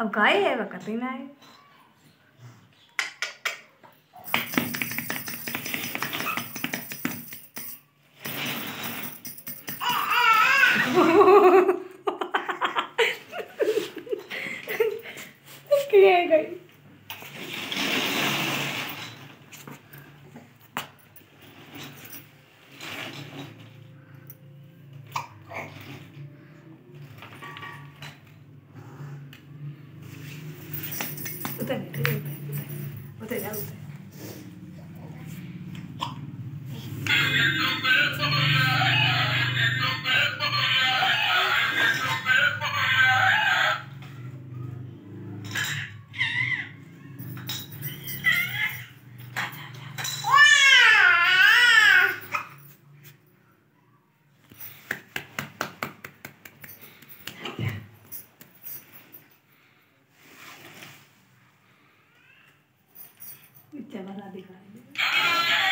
अब गाय है वह ही ना है गई। 歌に出てみたいみ。जा उतर